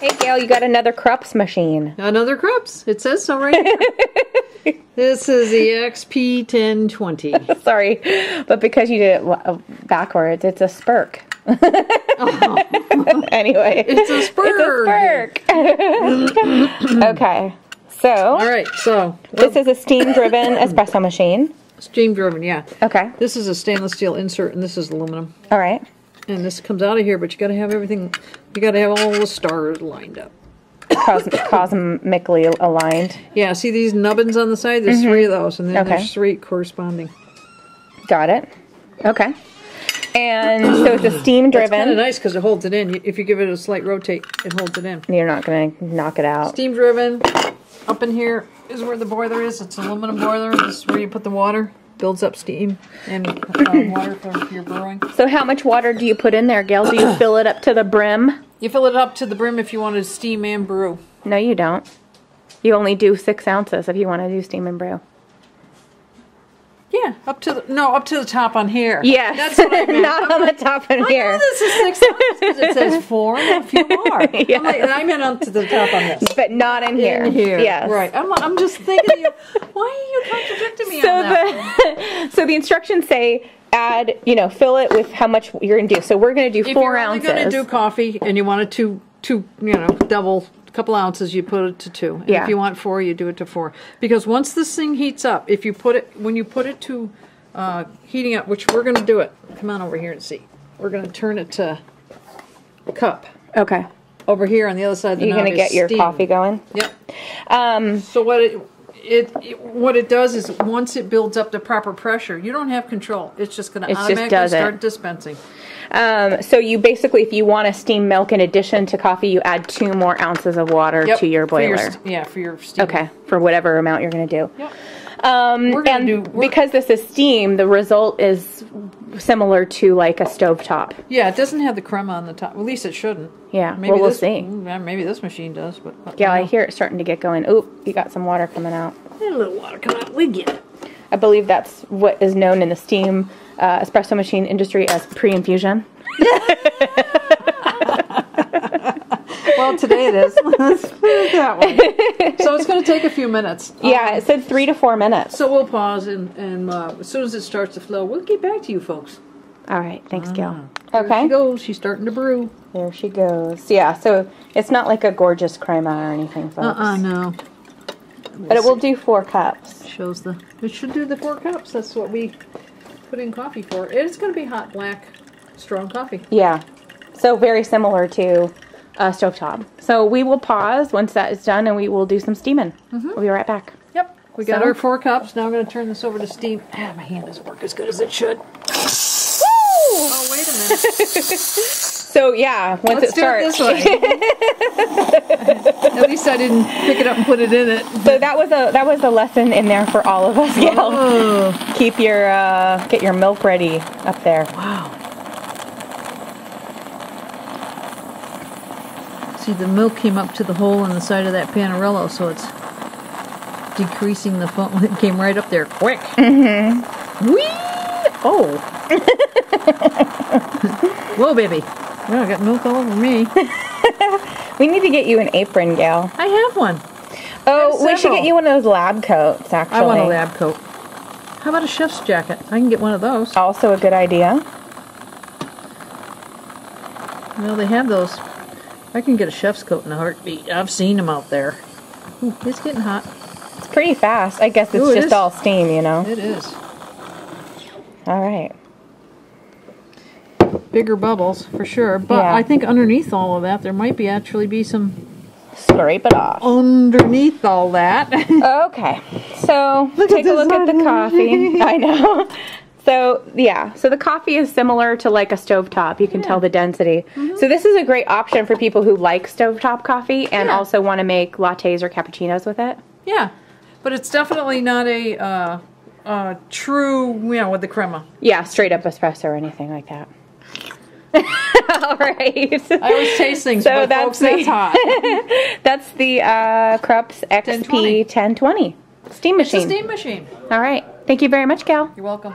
Hey, Gail, you got another Krups machine. Another Krups. It says so right here. this is the XP1020. Sorry, but because you did it uh, backwards, it's a spurk. anyway, It's a spurk. It's a spurk. okay, so All right, so this is a steam-driven espresso machine. steam driven, yeah. Okay, This is a stainless steel insert, and this is aluminum. all right. And this comes out of here, but you got to have everything. You got to have all the stars lined up. Cos- cosmically aligned. Yeah, see these nubbins on the side? There's three of mm-hmm. those, and then Okay. there's three corresponding. Got it. Okay. And so it's a steam It's kind of nice because it holds it in. If you give it a slight rotate, it holds it in. You're not going to knock it out. Steam driven. Up in here is where the boiler is. It's an aluminum boiler. This is where you put the water. Builds up steam and uh, water for your brewing. So how much water do you put in there, Gail? Do you fill it up to the brim? You fill it up to the brim if you want to steam and brew. No, you don't. You only do six ounces if you want to do steam and brew. Yeah, up to the no, up to the top on here. Yes, that's what I meant. not on the top in I here. know this is six ounces because it says four and a few more. Yeah. I'm like, I meant up to the top on this. but not in here. In here, Yes. right? I'm, I'm just thinking, you, why are you contradicting me So on that? the so the instructions say add, you know, fill it with how much you're going to do. So we're going to do if four you're ounces. only going to do coffee and you want to, to you know, double couple ounces, you put it to two. And Yeah. if you want four, you do it to four. Because once this thing heats up, if you put it, when you put it to uh, heating up, which we're going to do it. Come on over here and see. We're going to turn it to cup. okay. Over here on the other side of the You're going to get your steam. coffee going. Yep. Um, So what it, it it what it does is once it builds up the proper pressure, you don't have control. It's just going to just automatically start dispensing. um, so you basically, if you want to steam milk in addition to coffee, you add two more ounces of water Yep, to your boiler. for st- yeah, for your steam. okay, for whatever amount you're going to do. Yep. Um, and do- because this is steam, the result is similar to like a stovetop. Yeah, it doesn't have the crema on the top. At least it shouldn't. Yeah, Maybe well, we'll this, see. Maybe this machine does, but Yeah, I hear it starting to get going. Oop, you got some water coming out. a little water coming out. We get it. I believe that's what is known in the steam uh, espresso machine industry as pre-infusion. Well, today it is. Let's put it that way. So it's going to take a few minutes. Yeah, it said three to four minutes. So we'll pause and, and uh, as soon as it starts to flow, we'll get back to you folks. All right, thanks, Gail. There Okay, she goes. She's starting to brew. there she goes. Yeah, so it's not like a gorgeous crema or anything, folks. Uh-uh, no. But it will do four cups. Shows the. It should do the four cups. That's what we put in coffee for. It's going to be hot, black, strong coffee. Yeah, so very similar to uh, stovetop. So we will pause once that is done, and we will do some steaming. We'll be right back. Yep. We got So? our four cups. Now I'm going to turn this over to steam. Ah, my hand doesn't work as good as it should. Woo! Oh, wait a minute. So yeah, once Let's it do it starts. this way. At least I didn't pick it up and put it in it. So that was a that was a lesson in there for all of us. Gail. Oh, Keep your uh, get your milk ready up there. wow. See, the milk came up to the hole in the side of that Pannarello, so it's decreasing the foam. It came right up there quick. Mm-hmm. Whee! Oh. Whoa, baby. Well, I got milk all over me. We need to get you an apron, Gail. I have one. Oh, we should get you one of those lab coats. Actually, I want a lab coat. How about a chef's jacket? I can get one of those. Also a good idea. Well, they have those. I can get a chef's coat in a heartbeat. I've seen them out there. Ooh, it's getting hot. It's pretty fast. I guess it's Ooh, it just is. all steam, you know. It is. All right. Bigger bubbles for sure, but Yeah. I think underneath all of that, there might be actually be some Scrape it off. underneath all that. Okay. So Look take a look at the coffee. I know. So yeah, so the coffee is similar to like a stovetop. You can tell the density. Mm-hmm. So this is a great option for people who like stovetop coffee and Yeah. also want to make lattes or cappuccinos with it. yeah, but it's definitely not a uh, uh, true, you know, with the crema. Yeah, straight up espresso or anything like that. All right. I was tasting, So but that's folks, that's the- hot. That's the uh, Krups XP 1020 steam It's a machine. steam machine. All right. Thank you very much, Gal. You're welcome.